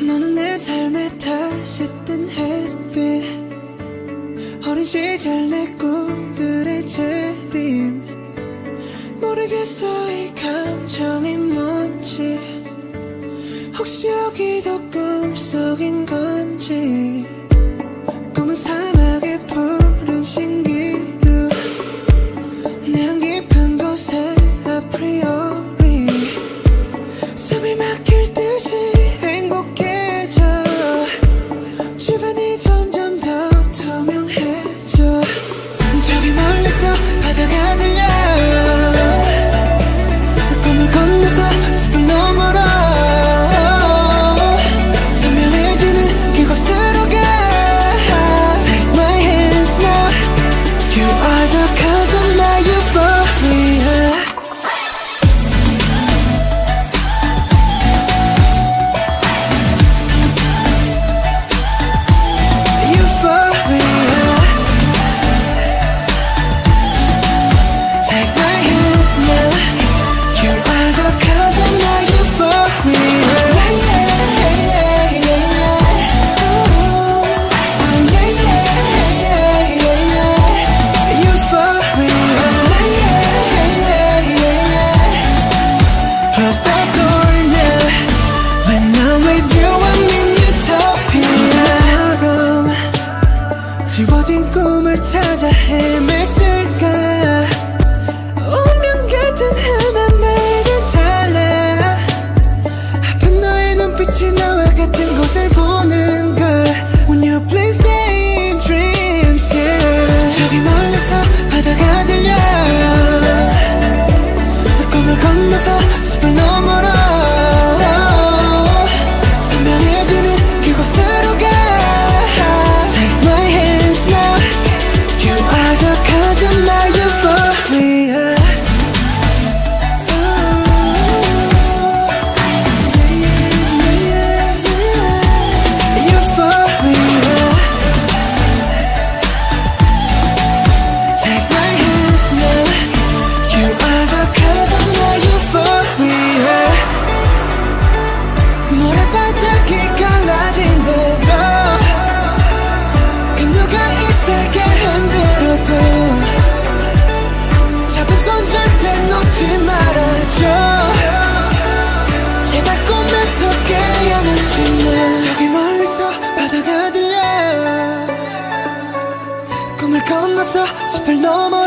너는 내 삶에 다시 뜬 햇빛. 어린 시절 내 꿈들의 재림. 모르겠어 이 감정이 뭔지. 혹시 여기도 꿈속 the cause of my euphoria 지워진 꿈을 찾아 헤맸을까? 만나서 숲을 넘어라. 숲을 넘어